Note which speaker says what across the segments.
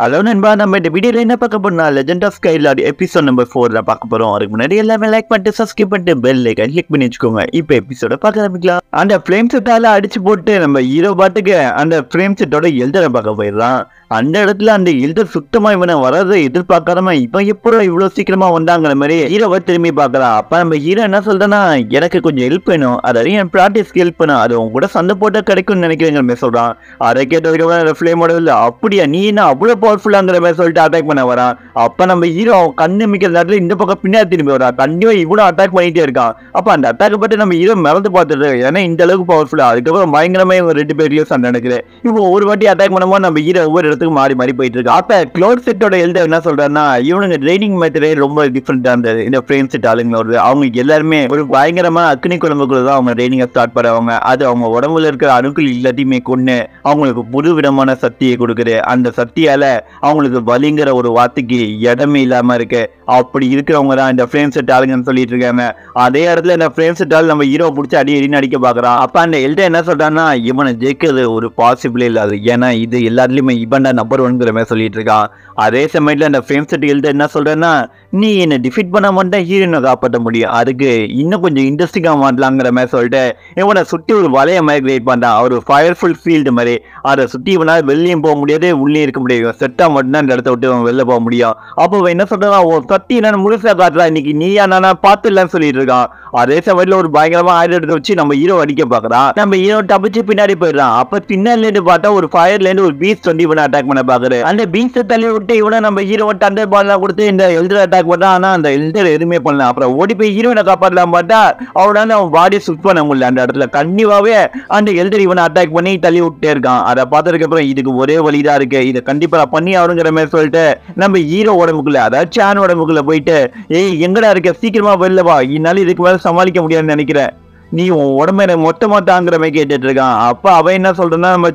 Speaker 1: Hello நண்பா. நம்ம இந்த வீடியோவில் என்ன பார்க்க போனால் legend of Skylot episode number ஃபோரில் பார்க்க போகிறோம் அதுக்கு முன்னாடி எல்லாமே லைக் பண்ணிட்டு சப்ஸ்கிரைப் பண்ணிட்டு பெல் ஐக்கன் கிளிக் பண்ணி வச்சுக்கோங்க. இப்போ எபிசோட பார்க்க ஆரம்பிக்கலாம். அந்த ஃப்ரேம் செட்டால அடிச்சு போட்டு நம்ம ஹீரோ பாட்டுக்கு அந்த ஃப்ரேம் செட்டோட எழுதரை பார்க்க போயிடுறான். அந்த இடத்துல அந்த எழுதர் சுத்தமாக இவனை வரதை எதிர்பார்க்காம இவன் எப்போ இவ்வளோ சீக்கிரமாக வந்தாங்கிற மாதிரி ஹீரோவை திரும்பி பார்க்கலாம் அப்போ நம்ம ஹீரோ என்ன சொல்றேன்னா எனக்கு கொஞ்சம் ஹெல்ப் வேணும். அதாவது என் ப்ராக்டிஸ்க்கு ஹெல்ப் பண்ணும் அது உன் கூட சண்டை போட்டால் கிடைக்கும்னு நினைக்கிறேங்கிற மாதிரி சொல்கிறான் அதை கேட்டதுக்கு ஃப்ளேமோட இல்லை. அப்படியா? நீ என்ன அவ்வளோ பவர்ஃபுல்லாங்கிற மாதிரி சொல்லிட்டு அட்டாக் பண்ண வரான். அப்போ நம்ம ஹீரோ கண்ணு மிக்கிற நேரத்தில் இந்த பக்கம் பின்னாடி திரும்பி வரான் கண்டிப்பாக இவ்வளோ அட்டாக் பண்ணிகிட்டே இருக்கான். அப்போ அந்த அட்டாக் பற்றி நம்ம ஹீரோ மறந்து பார்த்துட்டு ஏன்னா இந்த அளவுக்கு பவர்ஃபுல்லாக அதுக்கப்புறம் பயங்கரமாக இவங்க ரெண்டு பேர் சண்டை நடக்குது இப்போ ஒரு வாட்டி அட்டாக் பண்ணும்போது நம்ம ஹீரோ ஒவ்வொரு இடத்துக்கு மாறி மாறி போயிட்டு இருக்கு. அப்போ க்ளோட் செட்டோட எழுத என்ன சொல்கிறேன்னா இவனுங்க ட்ரைனிங் மெத்தடே ரொம்ப டிஃப்ரெண்ட்டாக இருந்தது. இந்த ஃப்ரேம் செட் ஆளுங்களோட அவங்க எல்லாருமே ஒரு பயங்கரமான அக்னி குழம்புக்குள்ள தான் அவங்க ட்ரைனிங்கை ஸ்டார்ட் பண்ணுவாங்க அது அவங்க உடம்புல இருக்கிற அணுக்கள் எல்லாத்தையுமே கொண்டு அவங்களுக்கு புது விதமான சக்தியை கொடுக்குது. அந்த சக்தியால் அவங்களுக்கு வலிங்கிற ஒரு வார்த்தைக்கு இடமே இல்லாமல் இருக்கு. அப்படி இருக்கிறவங்க தான் இந்த ஃப்ரேம் செட் ஆளுங்கன்னு சொல்லிட்டு இருக்காங்க. அதே இடத்துல இந்த ஃப்ரேம் செட் ஆள் நம்ம ஹீரோ பிடிச்சி அடி அடி நடிக்க பார்க்குறான் அப்போ அந்த எல்டா என்ன சொல்கிறான்னா இவனை ஜெயிக்கிறது ஒரு பாசிபிளே இல்லாது. ஏன்னா இது எல்லாத்துலேயுமே இவன் தான் நம்பர் ஒன்ங்கிற மாதிரி சொல்லிட்டு இருக்கான். அதே சமயத்தில் அந்த ஃப்ரேம் செட் எழுத என்ன சொல்கிறேன்னா நீ என்னை டிஃபீட் பண்ண மட்டும் ஹீரோனை காப்பாற்ற முடியும். அதுக்கு இன்னும் கொஞ்சம் இன்ட்ரெஸ்டிங்காக மாட்டலாங்கிற மாதிரி சொல்லிட்டு இவனை சுற்றி ஒரு வலைய மாதிரி கிரியேட் பண்ணான் ஒரு ஃபயர்ஃபுல் ஃபீல்டு மாதிரி. அதை சுற்றி இவனால் வெளியும் போக முடியாது உள்ளே இருக்க முடியாது. செட்டாக மட்டும்தான் இந்த இடத்த விட்டு அவன் வெளில போக முடியும். அப்போ அவன் என்ன சொல்றான் ஓ சத்தி என்னன்னு முழுசா காட்டுறா. இன்னைக்கு நீயா நானா பார்த்துடலான்னு சொல்லிட்டு இருக்கான். அதே சமயத்தில் ஒரு பயங்கரமா ஆயுத எடுத்து வச்சு நம்ம ஹீரோ அடிக்க பார்க்கறான் நம்ம ஹீரோ தப்பிச்சு பின்னாடி போயிடுறான். அப்ப பின்னாடில இருந்து பார்த்தா ஒரு ஃபயர்ல இருந்து ஒரு பீஸ் வந்து இவனை அட்டாக் பண்ண பார்க்குறது அந்த பீஸ்ட் தள்ளி விட்டு இவனை நம்ம ஹீரோ டண்டர் பால்லாம் கொடுத்து இந்த எல்டர் அட்டாக் பண்ணா ஆனா அந்த எல்டர் எதுவுமே பண்ணல. அப்புறம் ஓடி போய் ஹீரோனை காப்பாற்றலாம் பார்த்தா அவனால அவன் பாடி சுட் பண்ண முடியல. அந்த இடத்துல கண்டிப்பாவே அந்த எல்டர் இவனை அட்டாக் பண்ணி தள்ளி விட்டே இருக்கான். அதை பார்த்ததுக்கு அப்புறம் இதுக்கு ஒரே வழிதான் இருக்கு. இதை கண்டிப்பா நான் பண்ணி ஆகணுங்கிற மாதிரி சொல்லிட்டு நம்ம ஹீரோ உடம்புக்குள்ள அதாவது சேன் உடம்புக்குள்ள போயிட்டு ஏய் எங்கடா இருக்க? சீக்கிரமா வெளில வா. என்னால இதுக்கு மேலே சமாளிக்க முடியாதுன்னு நினைக்கிறேன். நீ உன் உடம்ப எனக்கு மொத்தமாக தாங்குற மாதிரி கேட்டுட்டு இருக்கான் அப்போ அவன் என்ன சொல்றேன்னா நம்ம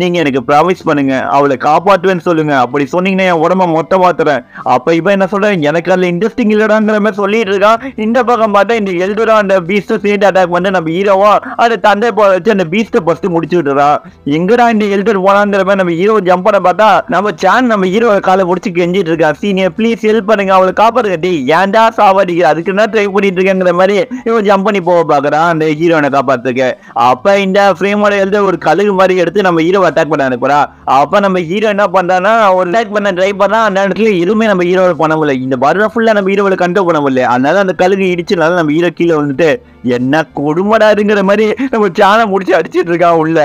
Speaker 1: நீங்கள் எனக்கு ப்ராமிஸ் பண்ணுங்க அவளை காப்பாற்றுவேன்னு சொல்லுங்க. அப்படி சொன்னீங்கன்னா என் உடம்ப மொத்தமாக தரேன். அப்போ இவன் என்ன சொல்கிறேன் எனக்கு அதில் இன்ட்ரெஸ்டிங் இல்லடாங்கிற மாதிரி சொல்லிட்டு இருக்கான். இந்த பக்கம் பார்த்தா இந்த எல்டரா அந்த பீஸ்ட சேர்ந்து அட்டாக் பண்ணி நம்ம ஹீரோவா அதை தந்தை போ வச்சு அந்த பீஸ்ட்டை ஃபஸ்ட்டு முடிச்சு விட்டுறான். எங்கடா இந்த எல்டர் போனாங்கிற மாதிரி நம்ம ஹீரோ ஜம்ப் பண்ண பார்த்தா நம்ம சேன் நம்ம ஹீரோ காலை முடிச்சு கெஞ்சிட்டு இருக்கா சீனியர் ப்ளீஸ் ஹெல்ப் பண்ணுங்க அவளை காப்பாடுங்க டேய் ஏன்டா சாவாடிக்கிற அதுக்கு என்ன ட்ரை பண்ணிட்டு இருக்கேங்கிற மாதிரி இவன் ஜம்ப் பண்ணி போக பார்க்குறான். தான் அந்த ஹீரோனை காப்பாத்துக்க அப்ப இந்த ஃப்ரேமோட எழுத ஒரு கழுகு மாதிரி எடுத்து நம்ம ஹீரோ அட்டாக் பண்ண அனுப்புறா அப்ப நம்ம ஹீரோ என்ன பண்றான்னா ஒரு அட்டாக் பண்ண ட்ரை பண்ணா அந்த இடத்துல எதுவுமே நம்ம ஹீரோவை பண்ண முடியல. இந்த பருவ ஃபுல்லா நம்ம ஹீரோவை கண்ட்ரோல் பண்ண முடியல. அதனால அந்த கழுகு இடிச்சுனால நம்ம ஹீரோ கீழே வந்துட்டு என்ன கொடுமடாருங்கிற மாதிரி நம்ம சாண முடிச்சு அடிச்சிட்டு இருக்கான் உள்ள.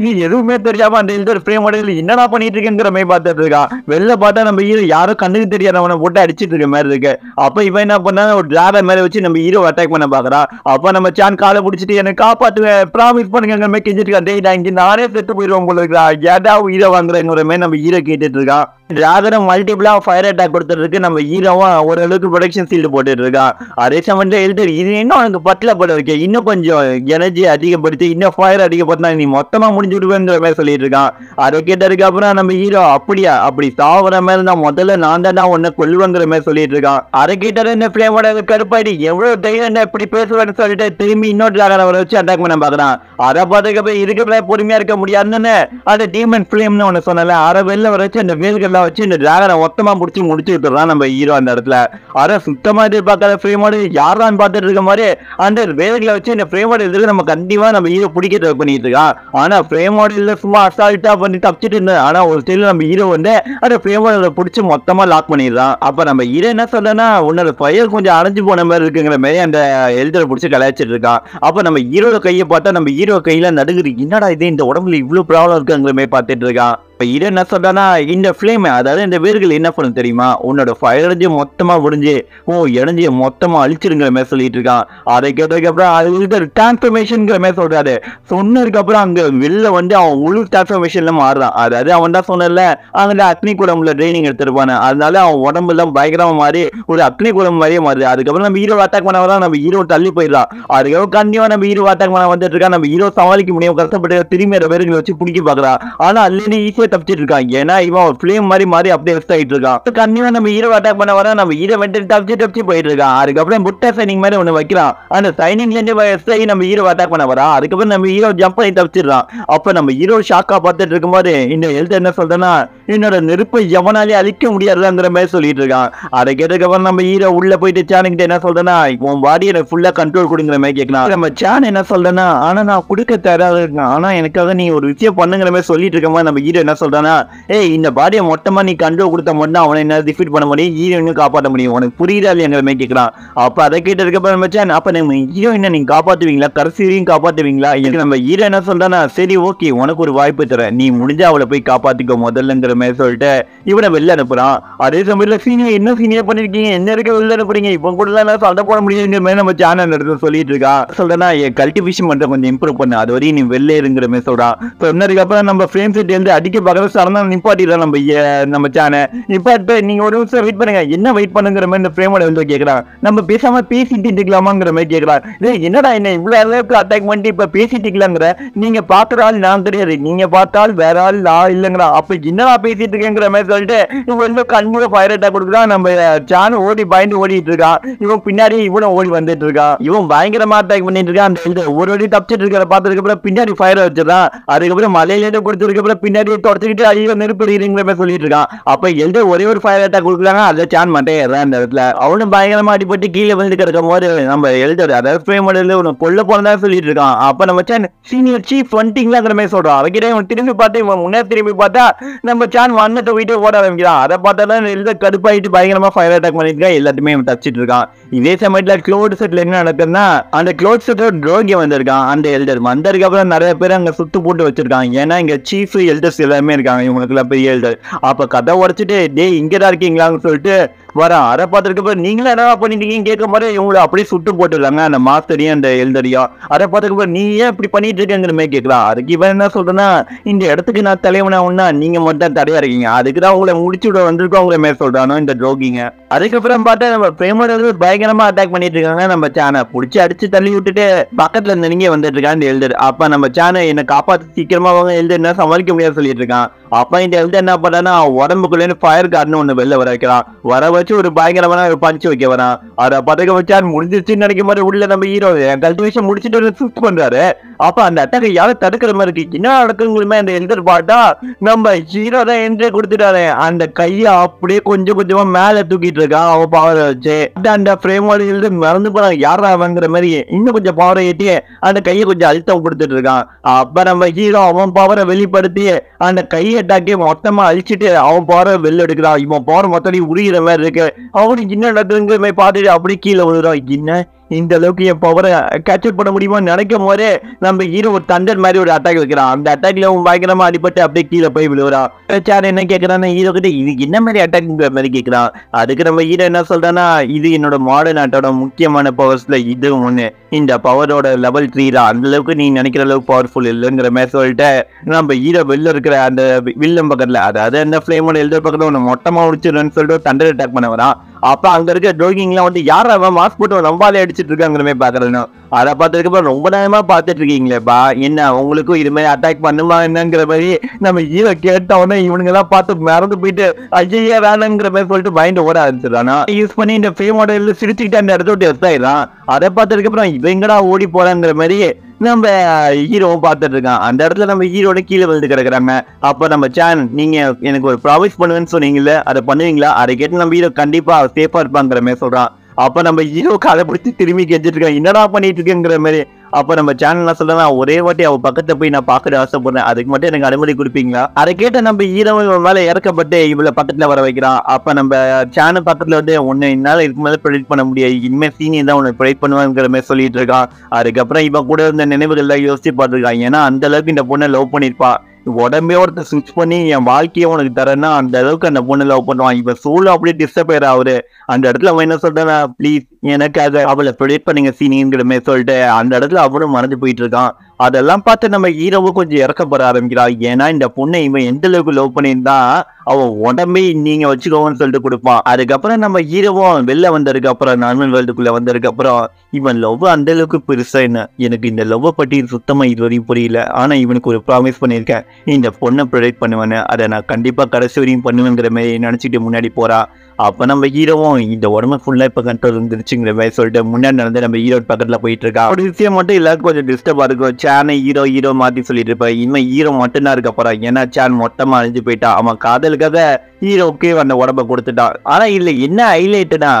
Speaker 1: இது எதுவுமே தெரியாம அந்த எழுத ஃப்ரேமோட என்னடா பண்ணிட்டு இருக்கேங்கிற மாதிரி பார்த்துட்டு இருக்கான் வெளில பார்த்தா நம்ம ஹீரோ யாரும் கண்ணுக்கு தெரியாதவனை போட்டு அடிச்சிட்டு இருக்க மாதிரி இருக்கு. அப்ப இவன் என்ன பண்ணா ஒரு டிராவல் மேல வச்சு நம்ம ஹீரோ அட்டாக் பண்ண பாக்குறான் அப்ப நம்ம சான் காலை பிடிச்சிட்டு எனக்கு காப்பாற்றுவேன் ப்ராமிஸ் பண்ணுங்க மாதிரி கெஞ்சிட்டு இருக்கான் டேய் நான் இங்கே நானே செத்து போயிடுவோம் போல இருக்கா ஏடா உயிரை வாங்குறேங்கிற மாதிரி நம்ம ஈரை கேட்டுட்டு இருக்கான். டிராகனை மல்டிபிளா ஃபயர் அட்டாக் கொடுத்துருக்கு நம்ம ஹீரோவும் ஓரளவுக்கு ப்ரொடக்ஷன் சீல்டு போட்டுட்டு இருக்கான் அதே சமயம் எழுதுறது இது இன்னும் உனக்கு பட்டில போட வைக்க இன்னும் கொஞ்சம் எனர்ஜி அதிகப்படுத்தி இன்னும் ஃபயர் அதிகப்படுத்தினா நீ மொத்தமா முடிஞ்சு விடுவேங்கிற மாதிரி சொல்லிட்டு இருக்கான் அதை கேட்டதுக்கு அப்புறம் நம்ம ஹீரோ அப்படியா? அப்படி சாவுற மாதிரி நான் முதல்ல நான் தான் நான் உன்னை கொல்லுவேங்கிற மாதிரி சொல்லிட்டு இருக்கான் அதை கேட்டது இந்த ஃப்ரேமோட கருப்பாடி எவ்வளவு தைரியம் என்ன இப்படி பேசுவேன்னு சொல்லிட்டு திரும்பி இன்னொரு டிராகனை வர வச்சு அட்டாக் பண்ண பாக்குறான் அதை பார்த்துக்கப்ப அப்புறம் பொறுமையா இருக்க முடியாதுன்னு அந்த டீமன் ஃபிளேம்னு ஒன்று சொன்னல அரை வெளில வர வச்சு அந்த வேல்கள்லாம் வச்சு இந்த டிராகனை மொத்தமா முடிச்சு முடிச்சு விட்டுறான் நம்ம ஹீரோ அந்த இடத்துல. அரை சுத்தமா எதிர்பார்க்காத ஃப்ரேமோடு தான் பார்த்துட்டு இருக்க மாதிரி அந்த வேலைகளை வச்சு இந்த ஃப்ரேமோட இதுக்கு நம்ம கண்டிப்பா நம்ம ஹீரோ பிடிக்க ட்ரை பண்ணிட்டு இருக்கான் ஆனா ஃப்ரேமோட இதுல சும்மா அசால்ட்டா பண்ணி தப்பிச்சிட்டு இருந்தேன் ஆனா ஒரு ஸ்டைல நம்ம ஹீரோ வந்து அந்த ஃப்ரேமோட பிடிச்சி மொத்தமா லாக் பண்ணிடுறான். அப்ப நம்ம ஹீரோ என்ன சொல்றேன்னா உன்னோட ஃபயர் கொஞ்சம் அடைஞ்சு போன மாதிரி இருக்குங்கிற மாதிரி அந்த எழுதரை பிடிச்சி கலாய்ச்சிட்டு இருக்கான். அப்ப நம்ம ஹீரோட கையை பார்த்தா நம்ம ஹீரோ கையில நடுங்குது என்னடா இது? இந்த உடம்புல இவ்வளவு ப்ராப்ளம் இருக்குங்கிற மாதிரி பார்த்துட்டு இருக்கான். இப்போ இது என்ன சொல்கிறேன்னா இந்த ஃப்ளேம் அதாவது இந்த வேர்கள் என்ன பண்ணும் தெரியுமா? உன்னோட ஃபயர் எனர்ஜி மொத்தமா முடிஞ்சு ஓ எனர்ஜியை மொத்தமா அழிச்சிருங்கிற மாதிரி சொல்லிட்டு இருக்கான். அதை கேட்டதுக்கு அப்புறம் அது வந்து டிரான்ஸ்ஃபர்மேஷன்ங்கிற மாதிரி சொல்றாரு. சொன்னதுக்கு அப்புறம் வெளில வந்து அவன் உள் டிரான்ஸ்ஃபர்மேஷனில் மாறுறான். அதாவது அவன் தான் சொன்னல அதில் அக்னி குடம்புல ட்ரைனிங் எடுத்திருப்பானு அதனால அவன் உடம்புலாம் பயங்கரமா மாறி ஒரு அக்னி குடம் மாதிரியே மாறுது. அதுக்கப்புறம் நம்ம ஹீரோ அட்டாக் பண்ண வரா நம்ம ஹீரோ தள்ளி போயிடலாம் அதுக்கப்புறம் கண்டிப்பா நம்ம ஹீரோ அட்டாக் பண்ண வந்துட்டு இருக்கா நம்ம ஹீரோ சமாளிக்க முடியும் கஷ்டப்பட்டு திரும்பி அந்த வச்சு பிடிக்க பார்க்குறான் ஆனா அதுலேருந்து ஈஸியாக தப்பிச்சிட்டு இருக்கான் ஏன்னா இவன் ஒரு ஃபிளேம் மாதிரி மாறி அப்படியே வெஸ்ட் ஆகிட்டு இருக்கான் கண்டிப்பா நம்ம ஹீரோ அட்டாக் பண்ண வர நம்ம ஹீரோ வெட்டி தப்பிச்சு தப்பிச்சு போயிட்டு இருக்கான் அதுக்கப்புறம் முட்டை சைனிங் மாதிரி ஒண்ணு வைக்கிறான். அந்த சைனிங்ல இருந்து வெஸ்ட் ஆகி நம்ம ஹீரோ அட்டாக் பண்ண வரா அதுக்கப்புறம் நம்ம ஹீரோ ஜம்ப் பண்ணி தப்பிச்சிடுறான். அப்ப நம்ம ஹீரோ ஷாக்கா பார்த்துட்டு இருக்கும்போது இந்த ஹெல்த் என்ன சொல்றேன்னா என்னோட நெருப்பை எவனாலே அழிக்க முடியாதுங்கிற மாதிரி சொல்லிட்டு இருக்கான். அதை கேட்டதுக்கப்புறம் நம்ம ஹீரோ உள்ள போயிட்டு சேனுக்கிட்ட என்ன சொல்றேன்னா உன் பாடி எனக்கு ஃபுல்லா கண்ட்ரோல் கொடுங்கிற மாதிரி கேட்கலாம் நம்ம சேன் என்ன சொல்றேன்னா ஆனா நான் கொடுக்க தராது இருக்கேன். ஆனா எனக்காக நீ ஒரு விஷயம் பண்ணுங்கிற மாதிரி சொல்லிட்டு இருக்க மாதிரி நம்ம ஹீரோ என்ன சொல்றானா ஏய் இந்த பாடியை மொத்தமா நீ கண்ட்ரோல் கொடுத்த மட்டும் அவனை என்ன டிஃபீட் பண்ண முடியும் ஹீரோயினும் காப்பாற்ற முடியும். உனக்கு புரியுதா இல்லையா? மாதிரி கேட்கறான் அப்ப அதை கேட்டதுக்கப்புறம் நம்ம அப்போ அப்ப நம்ம ஹீரோயினை நீங்க காப்பாத்துவீங்களா? கடைசி காப்பாற்றுவீங்களா காப்பாத்துவீங்களா நம்ம ஹீரோ என்ன சொல்றானா சரி ஓகே உனக்கு ஒரு வாய்ப்பு தரேன். நீ முடிஞ்ச அவளை போய் காப்பாற்றிக்கோ முதல்லங்கிற மாதிரி சொல்லிட்டு இவனை வெளில அனுப்புறான். அதே சமயத்தில் சீனியர் என்ன சீனியர் பண்ணிருக்கீங்க? என்ன இருக்க வெளில அனுப்புறீங்க? இப்போ கூட எல்லாம் சண்டை போட முடியுங்கிற மாதிரி நம்ம சேனல் இடத்துல சொல்லிட்டு இருக்கான் சொல்கிறேன்னா என் கல்டிவேஷன் பண்ணுற கொஞ்சம் இம்ப்ரூவ் பண்ணு. அது வரையும் நீ வெளில இருங்கிற மாதிரி சொல்கிறான் இப்போ என்னதுக்கு நம்ம ஃப்ரேம் செட் வந்து அடிக்க பக்கத்துல சரணா நிப்பாட்டிடலாம் நம்ம நம்ம சேனல் நிப்பாட்டு நீங்க ஒரு நிமிஷம் வெயிட் பண்ணுங்க. என்ன வெயிட் பண்ணுங்கிற மாதிரி இந்த ஃப்ரேமோட வந்து கேக்குறான். நம்ம பேசாம பேசிட்டு இருக்கலாமாங்கிற மாதிரி கேக்குறான். டேய் என்னடா என்ன இவ்வளோ அளவுக்கு அட்டாக் பண்ணிட்டு இப்ப பேசிட்டு இருக்கலாங்கிற? நீங்க பார்க்குற ஆள் நான் தெரியாது. நீங்க பார்த்தால் வேற ஆள் நான் இல்லைங்கிறா. அப்ப என்னடா பேசிட்டு இருக்கேங்கிற மாதிரி சொல்லிட்டு இவன் வந்து கண்முக ஃபயர் கொடுக்குறான். நம்ம சேனல் ஓடி பயந்து ஓடிட்டு இருக்கான். இவன் பின்னாடி இவனும் ஓடி வந்துட்டு இருக்கான். இவன் பயங்கரமா அட்டாக் பண்ணிட்டு இருக்கான். அந்த ஒரு வாட்டி தப்பிச்சிட்டு இருக்கிற பார்த்ததுக்கு அப்புறம் பின்னாடி ஃபயர் வச்சிடறான். அதுக்கப்புறம் மலையில இருந்து கொடுத்ததுக்கு அப்புறம் பின்னாடி தொடச்சிக்கிட்டு ஐயோ நெருப்பு எரியுங்கிற சொல்லிட்டு இருக்கான். அப்போ எந்த ஒரே ஒரு ஃபயர் அட்டாக் கொடுக்குறாங்க அதை சான் மட்டே ஏறான் அந்த இடத்துல. அவனும் பயங்கரமா அடிபட்டு கீழே வந்து கிடக்கும் போது நம்ம எழுதோட அதாவது ஃப்ரேம் உன்னை கொல்ல போனதா சொல்லிட்டு இருக்கான். அப்போ நம்ம சான் சீனியர் சீஃப் வந்துட்டீங்களாங்கிற மாதிரி சொல்றான். அவகிட்ட இவன் திரும்பி பார்த்து இவன் முன்னே திரும்பி பார்த்தா நம்ம சான் வண்ணத்தை வீட்டு ஓட ஆரம்பிக்கிறான். அதை பார்த்தா தான் எழுத கடுப்பாயிட்டு பயங்கரமாக ஃபயர் அட்டாக் பண்ணிட்டு இருக்கான். எல்லாத்தையுமே இவன் இருக்கான். இதே சமயத்தில் க்ளோட் செட்டில் என்ன நடக்குதுன்னா அந்த க்ளோட் செட்டில் ட்ரோகி வந்திருக்கான் அந்த எல்டர் வந்ததுக்கு அப்புறம் நிறைய பேர் அங்கே சுத்து போட்டு வச்சிருக்காங்க. ஏன்னா இங்கே சீஃப் எல்டர்ஸ் எல்லாமே இருக்காங்க. இவங்களுக்குலாம் பெரிய எல்டர் அப்போ கதை உடைச்சிட்டு டேய் இங்கதான் இருக்கீங்களான்னு சொல்லிட்டு வரான். அதை பார்த்துருக்கு அப்புறம் நீங்களும் என்ன பண்ணிட்டீங்கன்னு கேட்க மாதிரி இவங்களை அப்படியே சுட்டு போட்டுருக்காங்க அந்த மாஸ்டரையும் அந்த எல்டரையும் அதை பார்த்துக்கு நீ ஏன் இப்படி பண்ணிட்டு இருக்கேங்கிற மாதிரி கேட்கலாம் அதுக்கு இவன் என்ன சொல்றேன்னா இந்த இடத்துக்கு நான் தலைவனா ஒன்னா நீங்க மட்டும் தடையா இருக்கீங்க. அதுக்கு தான் உங்களை முடிச்சு விட வந்திருக்கோங்கிற மாதிரி சொல்றானோ இந்த ட்ரோகிங்க அதுக்கப்புறம் பார்த்தா நம்ம பிரேமோட பயங்கரமா அட்டாக் பண்ணிட்டு இருக்காங்க நம்ம சேனை பிடிச்சி அடிச்சு தள்ளி விட்டுட்டு பக்கத்துல நெருங்கி வந்துட்டு இருக்கான்னு இந்த அப்ப நம்ம சேனை என்ன காப்பாத்து சீக்கிரமா வாங்க எழுதுனா சமாளிக்க முடியாது சொல்லிட்டு இருக்கான் அப்ப இந்த எழுத என்ன பண்ணான்னா உடம்புக்குள்ளே ஃபயர் கார்டுன்னு ஒண்ணு வெளில வர வைக்கிறான். வர வச்சு ஒரு பயங்கரமான ஒரு பஞ்சு வைக்க வரான். அதை பதக்க வச்சா முடிஞ்சிருச்சுன்னு நினைக்கும் போது உள்ள நம்ம ஹீரோ கல்டிவேஷன் முடிச்சுட்டு சுத் பண்றாரு. அப்ப அந்த அட்டாக்கை யாரும் தடுக்கிற மாதிரி இருக்கு? என்ன நடக்குங்களுமே அந்த எந்திர பார்த்தா நம்ம ஹீரோ தான் என்ட்ரே கொடுத்துட்டாரு அந்த கையை அப்படியே கொஞ்சம் கொஞ்சமா மேல தூக்கிட்டு இருக்கான் அவன் பவர் வச்சு. அந்த- ஃப்ரேம் ஃப்ரேமோட இருந்து மறந்து போறான். யாரா வாங்குற மாதிரி இன்னும் கொஞ்சம் பவரை ஏற்றி அந்த கையை கொஞ்சம் அழுத்தம் கொடுத்துட்டு இருக்கான். அப்ப நம்ம ஹீரோ அவன் பவரை வெளிப்படுத்தி அந்த கையை அட்டாக்கி மொத்தமா அழிச்சிட்டு அவன் பவரை வெளில எடுக்கிறான். இவன் பவர் மொத்தடி உரிகிற மாதிரி இருக்கு. அவனுக்கு என்ன நடக்குதுங்கிற மாதிரி பார்த்துட்டு அப்படியே கீழே விழுறான். என்ன? இந்த அளவுக்கு என் பவரை கேப்சர் பண்ண முடியுமான்னு நினைக்கும் போதே நம்ம ஹீரோ ஒரு தண்டர் மாதிரி ஒரு அட்டாக் வைக்கிறான். அந்த அட்டாக்ல அவன் பயங்கரமா அடிபட்டு அப்படியே கீழே போய் விழுவுறான். சார் என்ன கேட்கறான்னா ஹீரோ கிட்ட இது என்ன மாதிரி அட்டாக் மாதிரி கேட்கறான் அதுக்கு நம்ம ஹீரோ என்ன சொல்றானா இது என்னோட மாடர்ன் ஆட்டோட முக்கியமான பவர்ஸ்ல இது ஒண்ணு. இந்த பவரோட லெவல் த்ரீ தான். அந்த அளவுக்கு நீ நினைக்கிற அளவுக்கு பவர்ஃபுல் இல்லைங்கிற மாதிரி சொல்லிட்டு நம்ம ஹீரோ வெளில இருக்கிற அந்த வில்லம் பக்கத்துல அதாவது அந்த ஃபிளேமோட எழுத பக்கத்துல ஒன்று மொட்டமா முடிச்சிடணும்னு சொல்லிட்டு தண்டர் அட்டாக் பண்ண வரான். அப்ப அங்க இருக்க ட்ரோகிங்லாம் வந்து யார் அவன் மாஸ்க் போட்டு நம்பாலே அடிச்சிட்டு இருக்காங்கிற மாதிரி பாக்குறேன் அதை பார்த்ததுக்கு அப்புறம் ரொம்ப நேரமா பார்த்துட்டு இருக்கீங்களேப்பா. என்ன உங்களுக்கும் இது மாதிரி அட்டாக் பண்ணுமா என்னங்கிற மாதிரி நம்ம ஹீரோ கேட்ட இவனுங்க எல்லாம் பார்த்து மறந்து போயிட்டு ஐயா வேணாங்கிற மாதிரி சொல்லிட்டு மைண்ட் ஓட ஆரம்பிச்சிடறானா. யூஸ் பண்ணி இந்த ஃபேமோட சிரிச்சுக்கிட்டு அந்த இடத்த விட்டு எடுத்தாயிடான் அதை பார்த்ததுக்கு அப்புறம் ஓடி போறாங்கிற மாதிரி நம்ம ஹீரோவும் பார்த்துட்டு இருக்கான். அந்த இடத்துல நம்ம ஹீரோட கீழே விழுந்து கிடக்குறாங்க. அப்போ நம்ம சேன் நீங்க எனக்கு ஒரு ப்ராமிஸ் பண்ணுவேன்னு சொன்னீங்கல்ல அதை பண்ணுவீங்களா? அதை கேட்டு நம்ம ஹீரோ கண்டிப்பா சேஃபா இருப்பாங்கிற மாதிரி சொல்றான். அப்ப நம்ம ஹீரோ காலை பிடிச்சி திரும்பி கெஞ்சிட்டு இருக்கேன். என்னடா பண்ணிட்டு இருக்கேங்கிற மாதிரி அப்போ நம்ம சேனல்லாம் சொல்லலாம் ஒரே வாட்டி அவள் பக்கத்தை போய் நான் பார்க்கற ஆசைப்படுறேன். அதுக்கு மட்டும் எனக்கு அனுமதி கொடுப்பீங்களா? அதை கேட்ட நம்ம ஈரவன் மேலே இறக்கப்பட்டு இவளை பக்கத்தில் வர வைக்கிறான். அப்போ நம்ம சேனல் பக்கத்தில் வந்து ஒன்று என்னால் இதுக்கு மேலே ப்ரெடிக்ட் பண்ண முடியாது. இனிமேல் சீனியர் தான் உன்னை ப்ரெடிக்ட் பண்ணுவாங்கிற மாதிரி சொல்லிட்டு இருக்கான். அதுக்கப்புறம் இவன் கூட இருந்த நினைவுகள்லாம் யோசிச்சு பார்த்துருக்கான். ஏன்னா அந்த அளவுக்கு இந்த பொண்ணை லவ் பண்ணிருப்பா உடம்பே ஒருத்தர் ஸ்விட்ச் பண்ணி என் வாழ்க்கையை உனக்கு தரேன்னா அந்த அளவுக்கு அந்த பொண்ணு லவ் பண்ணுவான். இப்போ சூழல் அப்படியே டிஸ்டர்பர் ஆகுது. அந்த இடத்துல அவன் என்ன சொல்றானா ப்ளீஸ் எனக்கு அதை அவளை ப்ரொடியூட் பண்ணுங்க சீனிங்கிற மாதிரி சொல்லிட்டு அந்த இடத்துல அவனும் மறந்து போயிட்டு இருக்கான். அதெல்லாம் பார்த்து நம்ம ஹீரோவும் கொஞ்சம் இறக்கப்பட ஆரம்பிக்கிறான் ஏன்னா இந்த பொண்ணை இவன் எந்த அளவுக்கு லவ் பண்ணியிருந்தா அவன் உடம்பே நீங்க வச்சுக்கோன்னு சொல்லிட்டு கொடுப்பான் அதுக்கப்புறம் நம்ம ஹீரோவும் வெளில வந்ததுக்கு அப்புறம் நார்மல் வேர்ல்டுக்குள்ள வந்ததுக்கு அப்புறம் இவன் லவ் அந்த அளவுக்கு பெருசா என்ன? எனக்கு இந்த லவ்வை பற்றி சுத்தமா இது வரையும் புரியல. ஆனா இவனுக்கு ஒரு ப்ராமிஸ் பண்ணியிருக்கேன். இந்த பொண்ணை ப்ரொடெக்ட் பண்ணுவேன்னு. அதை நான் கண்டிப்பா கடைசி வரையும் பண்ணுவேங்கிற மாதிரி நினைச்சிட்டு முன்னாடி போறா. அப்போ நம்ம ஹீரோவும் இந்த உடம்பு ஃபுல்லாக இப்போ கண்ட்ரோல் இருந்துருச்சுங்கிற மாதிரி சொல்லிட்டு முன்னாடி நடந்து நம்ம ஹீரோ பக்கத்தில் போயிட்டு இருக்கா ஒரு விஷயம் மட்டும் எல்லாருக்கும் கொஞ்சம் டிஸ்டர்பாக இருக்கும். சேனை ஹீரோ ஹீரோ மாற்றி சொல்லிட்டு இருப்பேன் இனிமேல் ஹீரோ மட்டும் தான் இருக்க போகிறான் ஏன்னா சேன் மொத்தமாக அழிஞ்சு போயிட்டா. அவன் காதலுக்காக ஹீரோக்கே அந்த உடம்ப கொடுத்துட்டான் ஆனால் இல்லை என்ன ஹைலைட்டுனா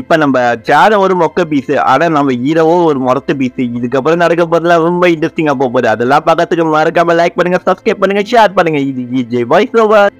Speaker 1: இப்போ நம்ம சேனை ஒரு மொக்க பீஸு ஆனால் நம்ம ஹீரோவோ ஒரு மொரத்து பீஸு இதுக்கப்புறம் நடக்க போகிறதுலாம் ரொம்ப இன்ட்ரெஸ்டிங்காக போகுது. அதெல்லாம் பக்கத்துக்கு மறக்காமல் லைக் பண்ணுங்க சப்ஸ்கிரைப் பண்ணுங்க ஷேர் பண்ணுங்க. இது வாய்ஸ் ஓவர்